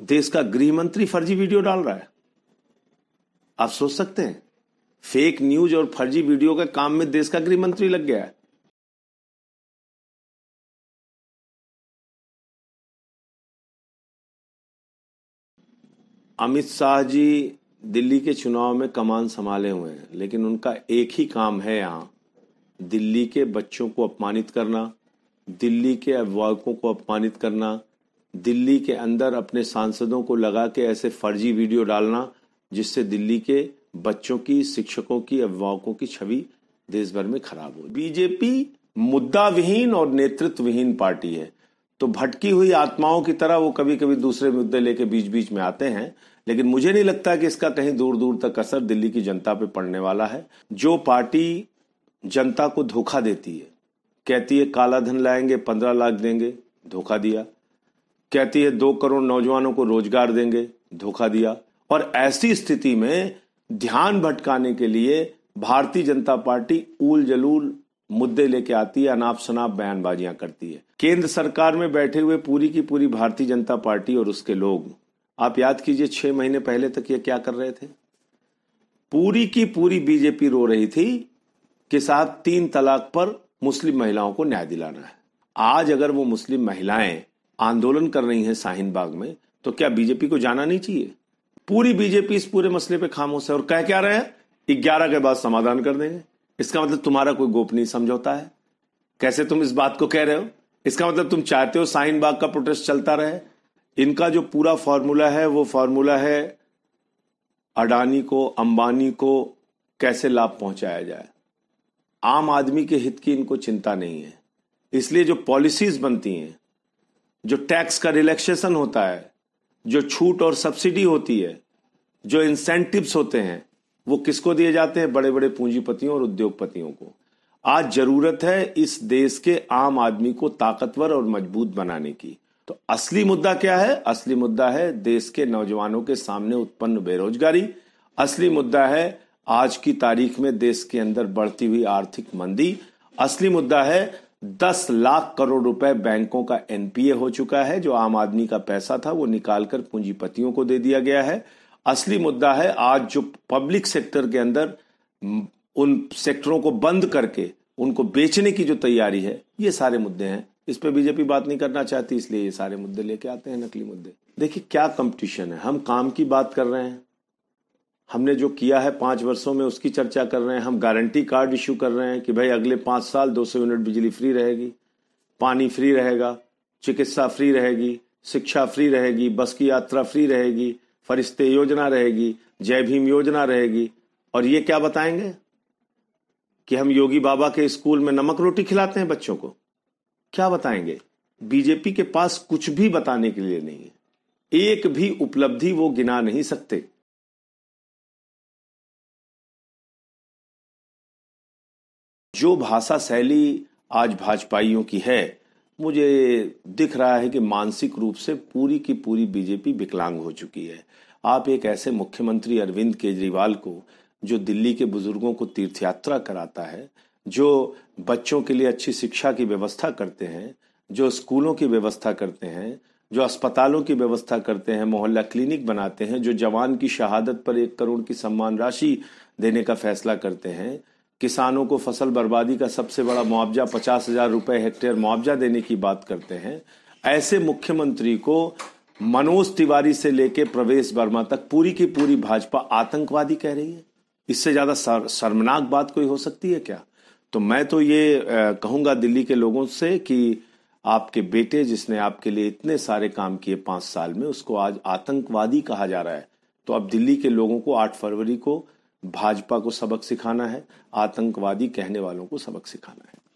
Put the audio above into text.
देश का गृह मंत्री फर्जी वीडियो डाल रहा है। आप सोच सकते हैं फेक न्यूज़ और फर्जी वीडियो के काम में देश का गृह मंत्री लग गया है। अमित शाह जी दिल्ली के चुनाव में कमान संभाले हुए हैं, लेकिन उनका एक ही काम है यहाँ, दिल्ली के बच्चों को अपमानित करना, दिल्ली के अभिभावकों को अपमानित करना दिल्ली के अंदर अपने सांसदों को लगा के ऐसे फर्जी वीडियो डालना, जिससे दिल्ली के बच्चों की, शिक्षकों की, अभिभावकों की छवि देश भर में खराब हो बीजेपी मुद्दा विहीन और नेतृत्व विहीन पार्टी है। तो भटकी हुई आत्माओं की तरह वो कभी कभी दूसरे मुद्दे लेके बीच बीच में आते हैं। लेकिन मुझे नहीं लगता कि इसका कहीं दूर दूर तक असर दिल्ली की जनता पे पड़ने वाला है। जो पार्टी जनता को धोखा देती है, कहती है, काला धन लाएँगे, पंद्रह लाख देंगे। धोखा दिया। कहती है, दो करोड़ नौजवानों को रोज़गार देंगे, धोखा दिया। और ऐसी स्थिति में ध्यान भटकाने के लिए भारतीय जनता पार्टी ऊल जलूल मुद्दे लेके आती है अनाप शनाप बयानबाजियाँ करती है। केंद्र सरकार में बैठे हुए पूरी की पूरी भारतीय जनता पार्टी और उसके लोग, आप याद कीजिए छह महीने पहले तक ये क्या कर रहे थे? पूरी की पूरी बीजेपी रो रही थी कि साहब, तीन तलाक पर मुस्लिम महिलाओं को न्याय दिलाना है। आज अगर वो मुस्लिम महिलाएँ आंदोलन कर रही हैं शाहीन बाग में तो क्या बीजेपी को जाना नहीं चाहिए? पूरी बीजेपी इस पूरे मसले पे खामोश है और कह क्या रहे हैं? ग्यारह के बाद समाधान कर देंगे। इसका मतलब तुम्हारा कोई गोपनीय समझौता है। कैसे तुम इस बात को कह रहे हो? इसका मतलब तुम चाहते हो साइन बाग का प्रोटेस्ट चलता रहे? इनका जो पूरा फॉर्मूला है, वो फॉर्मूला है अडानी को, अंबानी को कैसे लाभ पहुँचाया जाए? आम आदमी के हित की इनको चिंता नहीं है। इसलिए जो पॉलिसीज़ बनती हैं जो टैक्स का रिलैक्सेशन होता है, जो छूट और सब्सिडी होती है, जो इंसेंटिव्स होते हैं, वो किसको दिए जाते हैं? बड़े बड़े पूंजीपतियों और उद्योगपतियों को। आज ज़रूरत है इस देश के आम आदमी को ताकतवर और मज़बूत बनाने की। तो असली मुद्दा क्या है? असली मुद्दा है देश के नौजवानों के सामने उत्पन्न बेरोजगारी। असली मुद्दा है आज की तारीख में देश के अंदर बढ़ती हुई आर्थिक मंदी। असली मुद्दा है दस लाख करोड़ रुपए बैंकों का एनपीए हो चुका है। जो आम आदमी का पैसा था, वो निकालकर पूंजीपतियों को दे दिया गया है। असली मुद्दा है, आज जो पब्लिक सेक्टर के अंदर उन सेक्टरों को बंद करके, उनको बेचने की जो तैयारी है, ये सारे मुद्दे हैं। इस पर बीजेपी बात नहीं करना चाहती, इसलिए ये सारे मुद्दे लेके आते हैं, नकली मुद्दे। देखिए, क्या कंपटीशन है। हम काम की बात कर रहे हैं। हमने जो किया है पाँच वर्षों में उसकी चर्चा कर रहे हैं, हम गारंटी कार्ड इश्यू कर रहे हैं कि भाई अगले पाँच साल 200 यूनिट बिजली फ्री रहेगी, पानी फ्री रहेगा, चिकित्सा फ्री रहेगी, शिक्षा फ्री रहेगी, बस की यात्रा फ्री रहेगी, फरिश्ते योजना रहेगी, जय भीम योजना रहेगी। और ये क्या बताएँगे? कि हम योगी बाबा के स्कूल में नमक रोटी खिलाते हैं बच्चों को। क्या बताएँगे? बीजेपी के पास कुछ भी बताने के लिए नहीं है। एक भी उपलब्धि वो गिना नहीं सकते। जो भाषा शैली आज भाजपाइयों की है, मुझे दिख रहा है कि मानसिक रूप से पूरी की पूरी बीजेपी विकलांग हो चुकी है। आप एक ऐसे मुख्यमंत्री अरविंद केजरीवाल को, जो दिल्ली के बुज़ुर्गों को तीर्थ यात्रा कराता है, जो बच्चों के लिए अच्छी शिक्षा की व्यवस्था करते हैं, जो स्कूलों की व्यवस्था करते हैं, जो अस्पतालों की व्यवस्था करते हैं, मोहल्ला क्लिनिक बनाते हैं, जो जवान की शहादत पर एक करोड़ की सम्मान राशि देने का फैसला करते हैं किसानों को फ़सल बर्बादी का सबसे बड़ा मुआवजा पचास हज़ार रुपए हेक्टेयर मुआवजा देने की बात करते हैं। ऐसे मुख्यमंत्री को मनोज तिवारी से लेके प्रवेश वर्मा तक पूरी की पूरी भाजपा आतंकवादी कह रही है। इससे ज़्यादा शर्मनाक बात कोई हो सकती है क्या? तो मैं तो ये कहूँगा दिल्ली के लोगों से कि आपके बेटे जिसने आपके लिए इतने सारे काम किए पाँच साल में, उसको आज आतंकवादी कहा जा रहा है। तो अब दिल्ली के लोगों को आठ फरवरी को भाजपा को सबक सिखाना है आतंकवादी कहने वालों को सबक सिखाना है।